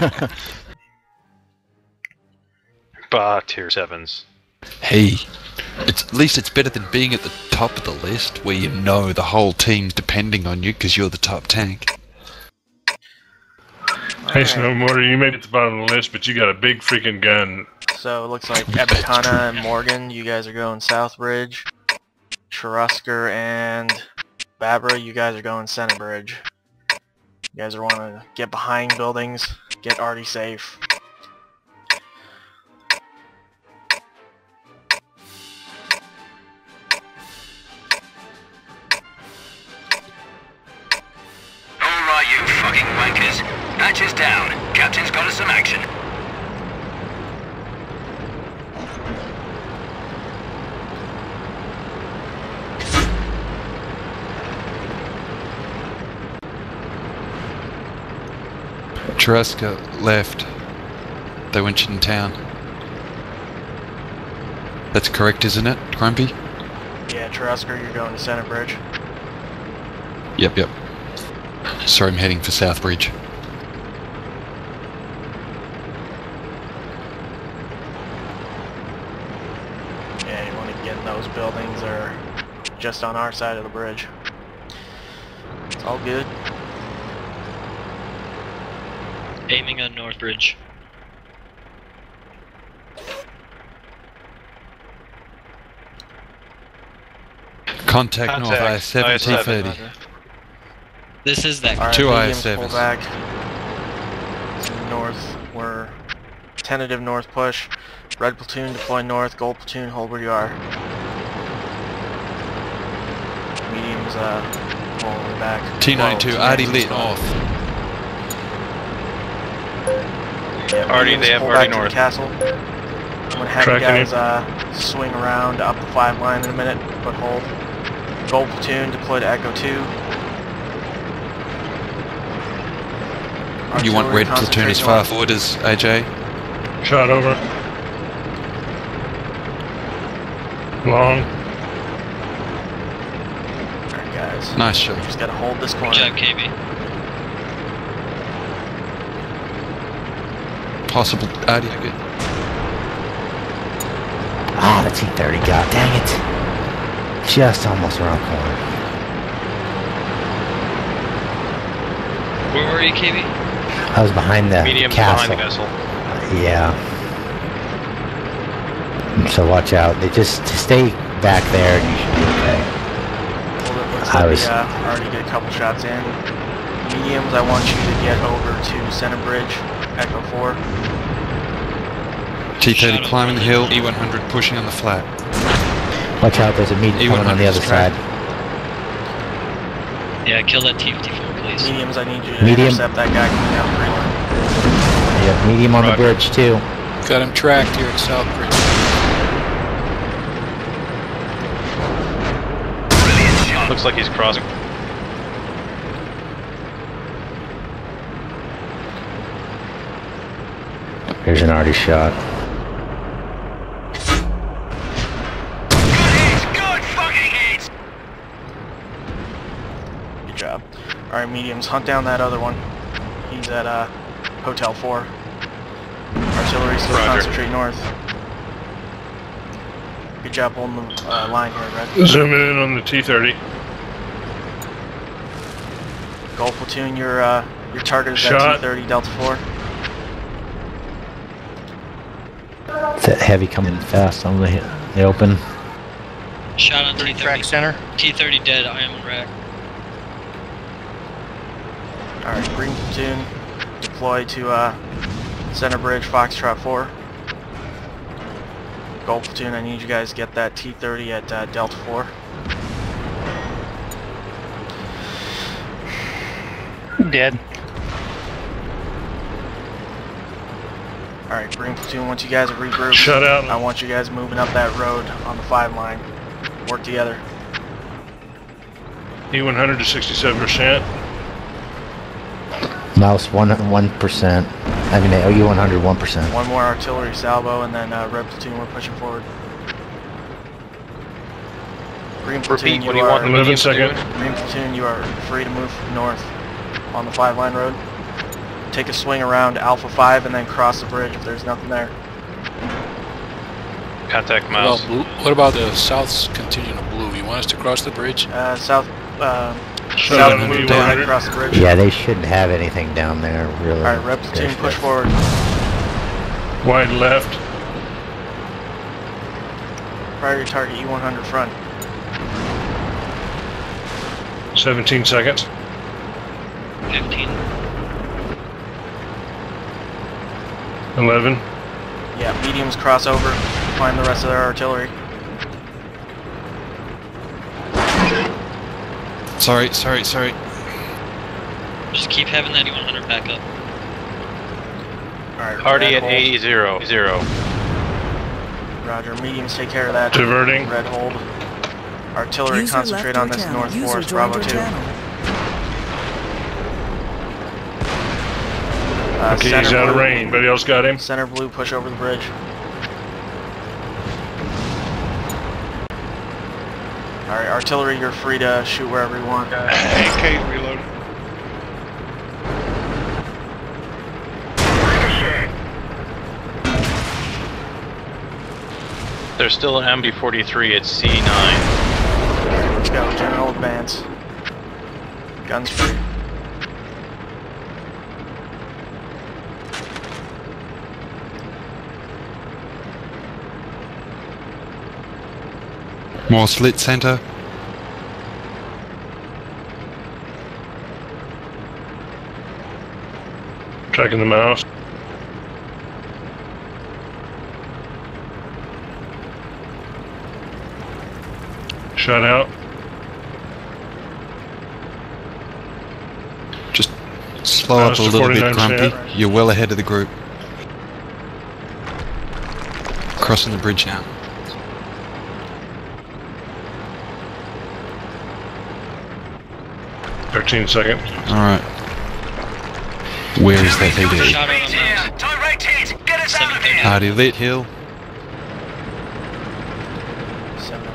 Bah, tier sevens. Hey, it's at least it's better than being at the top of the list where you know the whole team's depending on you because you're the top tank. Hey, Alright. Snowboarder, you made it to the bottom of the list, but you got a big freaking gun. So it looks like Epicana and Morgan, you guys are going Southbridge. Cherusker and Babra, you guys are going Centerbridge. You guys are want to get behind buildings, get already safe. Alright, you fucking wankers. Hatches down. Captain's got us some action. Cherusker left. They went in town. That's correct, isn't it, Grumpy? Yeah, Cherusker, you're going to Center Bridge. Yep, yep. Sorry, I'm heading for Southbridge. Yeah, you want to get in those buildings or just on our side of the bridge. It's all good. Aiming on Northbridge. Contact, North Contact, I-7 I-7. T30. This is that. Alright, Two mediums IS-7s. back. North, we're tentative north push. Red platoon deploy north, gold platoon hold where you are. Mediums uh pull way back. T92, Whoa, arty T92 lit spot. Off. Yeah, arty, they have pull arty back the north. castle. I'm gonna have Tracking you guys uh swing around up the five line in a minute, but hold. Gold platoon deploy to Echo 2. You want Artillery red platoon as far forward as AJ? Shot over. Long. Alright guys, Nice shot. just gotta hold this corner. Good job, KB. Possible. arty, good. Ah, the T-30 got, dang it. Just almost around corner. Where were you, KB? I was behind the Mediums castle. behind the castle. Yeah. So watch out. They just stay back there and you should be okay. Hold it, looks I like was- we uh, already get a couple shots in. Mediums, I want you to get over to Center Bridge, Echo 4. T30 Shot climbing the hill, E100 pushing on the flat. Watch out, there's a medium E100 coming on the other strike. side. Yeah, kill that T-54, please. Mediums, I need you to Medium. intercept that guy coming down Freeland. Yeah, medium on the bridge too. Got him tracked here at Southbridge. Brilliant shot. Looks like he's crossing. Here's an arty shot. Good hits. Good fucking hits. Good job. Alright, mediums, hunt down that other one. He's at uh, Hotel 4. Artillery still Roger. concentrate north. Good job holding the uh, line here, Red. Zoom in on the T-30. Gold platoon, your uh, your target is Shot. at 230 Delta 4. That heavy coming fast on the, the open. Shot on T-30. Track center. T-30 dead, I am on rack. Alright, green platoon, deploy to uh, Center Bridge, Foxtrot 4. Gold platoon, I need you guys to get that T-30 at uh, Delta 4. Dead. Alright, green platoon, once you guys have regrouped, Shut out. I want you guys moving up that road on the 5 line. Work together. E100 to 67%. Mouse one one percent. I mean, OU one hundred one percent. One more artillery salvo, and then uh, red platoon, we're pushing forward. Green platoon, Repeat, what do you want the 11 mediums to second. Green platoon, you are free to move north on the 5 line road. Take a swing around Alpha 5 and then cross the bridge if there's nothing there. Contact What mouse. about, blue, what about the south contingent of blue? You want us to cross the bridge? Uh, south, uh, Shut south down blue, the go ahead 100. across the bridge. Yeah, they shouldn't have anything down there, really. Alright, rep team, There's- push forward. Wide left. Priority target E100 front. 17 seconds. 15. 11. Yeah, mediums cross over, find the rest of their artillery. Sorry, sorry, sorry. Just keep having that E100 back up. Alright, Hardy at hold. 80 zero. zero. Roger, mediums take care of that. Diverting. Red hold. Artillery User concentrate on this channel. north User forest, Bravo 2. channel. Uh, Okay, he's out of range. Anybody else got him? Center blue, push over the bridge. Alright, artillery, you're free to shoot wherever you want. AK reload. There's still an MB43 at C9. Let's go, general advance. Guns free. More slit center. Tracking the mouse. Shut out. Just slow Minus up a little bit, Grumpy. You're well ahead of the group. Crossing the bridge now. Thirteen seconds. Alright. Where is that Got PD? Shot on speeds the here. mouse. Direct hit. Get us out of here. Hardy lit hill. Seven up.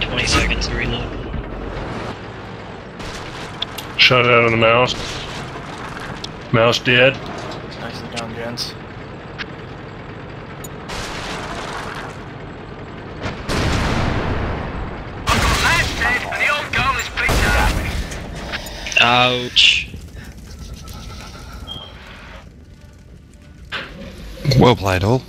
Twenty seconds to reload. Shut out of the mouse. Mouse dead. Nicely done, gents. Last dead, and the old goal is beaten. Ouch. Well played, all.